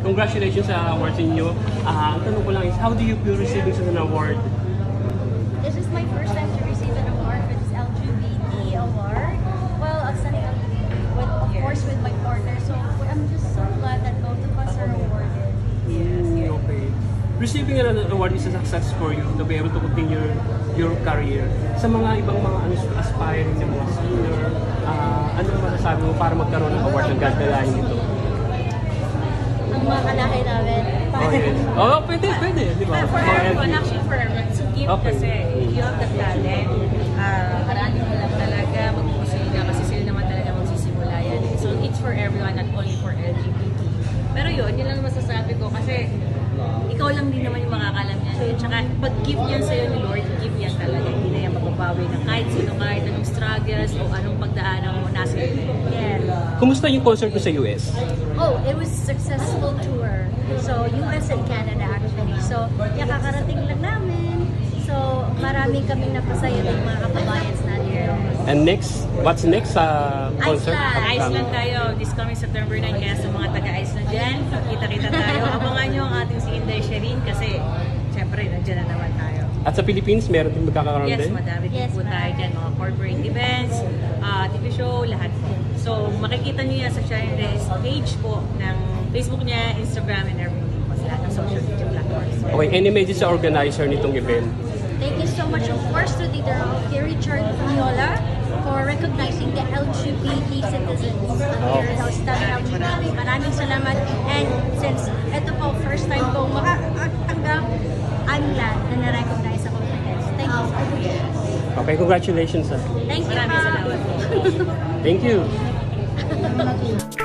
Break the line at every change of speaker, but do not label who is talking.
Congratulations sa awards ninyo. Ah, ang tanong ko lang is, how do you feel receiving such an award?
This is my first time to receive an award for this LGBT award. Well, I'm up with, of course, with my partner. So I'm just so glad that both of us are awarded.
Mm, okay. Receiving an award is a success for you to be able to continue your career. Sa mga ibang mga ano, aspiring na mga singer, ah, ano masasabi mo para magkaroon ng award ng gagalahin ito?
Ang mga kalahi namin.
Oh, yes. Oh, pwede, pwede. Di ba?
Ah, for everyone, actually for everyone, a gift
Okay.
kasi you have the talent. Uh, karaan mo lang talaga, magpupusuin na kasi sila naman talaga magsisimula yan. So it's for everyone, not only for LGBT. Pero yun, yun lang masasabi ko kasi ikaw lang din naman yung makakalam yan. Eh. Tsaka pag gift yan sa'yo ni Lord, gift yan talaga. Mababawi ng kahit sino, kahit anong struggles o anong pagdaanan mo, nasa.
Yes.
Kumusta yung concert mo sa US?
Oh, it was successful tour. So, US and Canada actually. So, kakarating lang namin. So, marami kaming napasaya ng mga kababayans natin.
And next, what's next sa concert?
Iceland.
Iceland tayo, this coming September 9, kaya sa mga taga-Iceland dyan, kita-kita tayo. Abangan nyo ang ating si Inday Sherin kasi syempre nandiyan na naman tayo.
At sa Philippines, meron din magkakaroon
Yes,
din?
madami din
Yes,
po
ma'am.
tayo dyan, mga corporate events, uh, TV show, lahat po. So makikita nyo yan sa Shine page po ng Facebook niya, Instagram, and everything po sa lahat ng social media platforms.
Okay, any message sa organizer nitong event?
Thank you so much, of course, to Leader Kay Richard Fiola for recognizing the LGBT citizens
Oh.
here sa Stand Out Maraming salamat. And since ito po, first time ko makatanggap, I'm glad
Okay, congratulations. sir.
Thank you,
Maraming salamat.
Thank you.